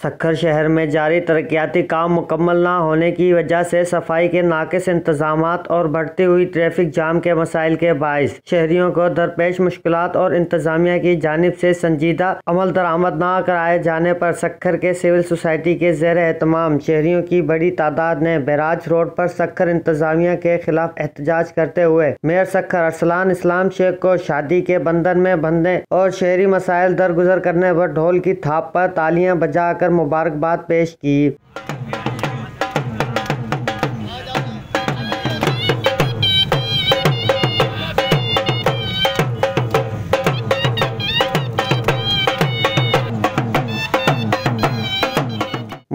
سکھر شہر میں جاری ترقیاتی کام مکمل نہ ہونے کی وجہ سے صفائی کے ناقص انتظامات اور بڑھتی ہوئی ٹریفک جام کے مسائل کے باعث شہریوں کو درپیش مشکلات اور انتظامیہ کی جانب سے سنجیدہ عمل درآمد نہ کرائے جانے پر سکھر کے سول سوسائٹی کے زیر اہتمام شہریوں کی بڑی تعداد نے بیراج روڈ پر سکھر انتظامیہ کے خلاف احتجاج کرتے ہوئے میئر سکھر ارسلان اسلام شیخ کو شادی کے بندھن میں بندھنے اور شہری مسائل درگزر کرنے پر ڈھول کی تھاپ پر تالیاں بجا کر مبارکباد پیش کی۔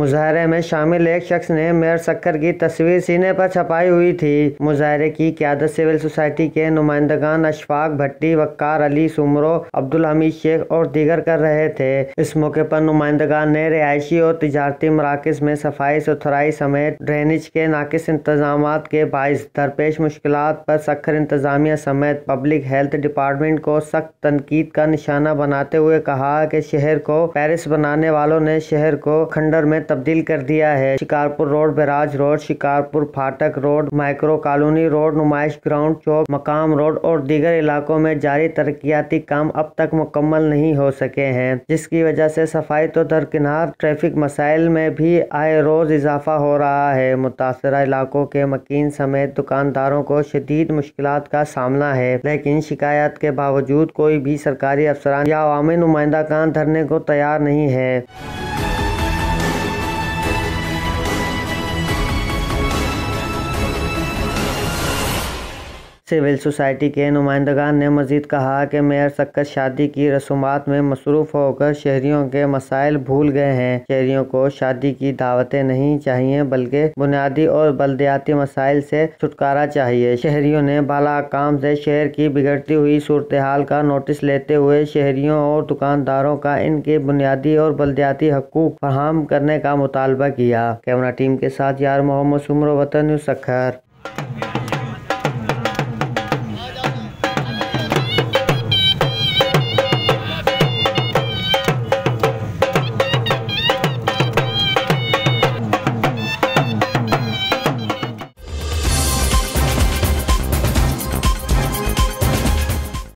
مظاہرے میں شامل ایک شخص نے میئر سکھر کی تصویر سینے پر چھپائی ہوئی تھی۔ مظاہرے کی قیادت سول سوسائٹی کے نمائندگان اشفاق بھٹی، وقار علی، سمرو، عبدالحمید شیخ اور دیگر کر رہے تھے۔ اس موقع پر نمائندگان نے رہائشی اور تجارتی مراکز میں صفائی، ستھرائی سمیت ڈرینیج کے ناقص انتظامات کے باعث درپیش مشکلات پر سکھر انتظامیہ سمیت پبلک ہیلتھ ڈپارٹمنٹ کو سخت تنقید کا نشانہ بناتے ہوئے کہا کہ شہر کو پیرس بنانے والوں نے شہر کو کھنڈر میں تبدیل کر دیا ہے۔ Shikarpur road, barrage road, Shikarpur پھاٹک روڈ مائکرو کالونی روڈ، نمائش گراؤنڈ، چوک، مقام روڈ اور دیگر علاقوں میں جاری ترقیاتی کام اب تک مکمل نہیں ہو سکے ہیں، جس کی وجہ سے صفائی تو درکنار ٹریفک مسائل میں بھی آئے روز اضافہ ہو رہا ہے۔ متاثرہ علاقوں کے مکین سمیت دکانداروں کو شدید مشکلات کا سامنا ہے، لیکن شکایات کے باوجود کوئی بھی سرکاری افسران یا عوامی نمائندہ کان دھرنے کو تیار نہیں ہے۔ سول سوسائٹی کے نمائندگان نے مزید کہا کہ میئر سکھر شادی کی رسومات میں مصروف ہو کر شہریوں کے مسائل بھول گئے ہیں۔ شہریوں کو شادی کی دعوتیں نہیں چاہیے، بلکہ بنیادی اور بلدیاتی مسائل سے چھٹکارا چاہیے۔ شہریوں نے بالا کام سے شہر کی بگڑتی ہوئی صورتحال کا نوٹس لیتے ہوئے شہریوں اور دکانداروں کا ان کے بنیادی اور بلدیاتی حقوق فراہم کرنے کا مطالبہ کیا۔ کیمرہ ٹیم کے ساتھ یار محمد سمرو، وطن سکھر۔